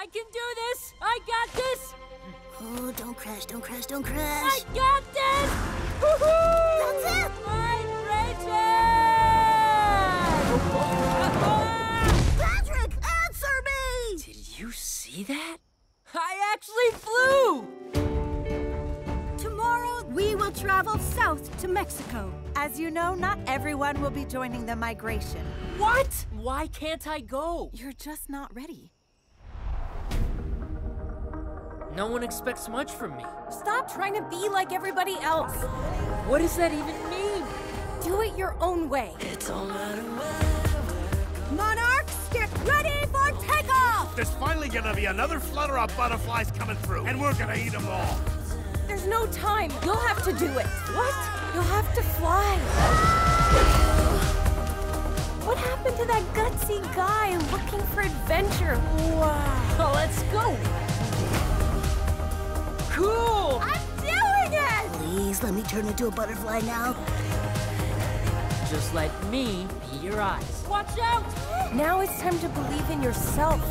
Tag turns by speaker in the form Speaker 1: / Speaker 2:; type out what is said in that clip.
Speaker 1: I can do this! I got this!
Speaker 2: Oh, don't crash, don't crash, don't crash!
Speaker 1: I got this! Woohoo!
Speaker 2: That's it!
Speaker 1: Vibration!
Speaker 2: Patrick, answer me!
Speaker 1: Did you see that? I actually flew!
Speaker 3: Tomorrow, we will travel south to Mexico. As you know, not everyone will be joining the migration.
Speaker 1: What? Why can't I go?
Speaker 3: You're just not ready.
Speaker 1: No one expects much from me.
Speaker 3: Stop trying to be like everybody else.
Speaker 1: What does that even mean?
Speaker 3: Do it your own way. It's all Monarchs, get ready for takeoff!
Speaker 4: There's finally gonna be another flutter of butterflies coming through, and we're gonna eat them all.
Speaker 3: There's no time. You'll have to do it. What? You'll have to fly. What happened to that gutsy guy looking for adventure?
Speaker 1: Wow. Let's go.
Speaker 2: Please let me turn into a butterfly now.
Speaker 1: Just let me be your eyes. Watch out!
Speaker 3: Now it's time to believe in yourself.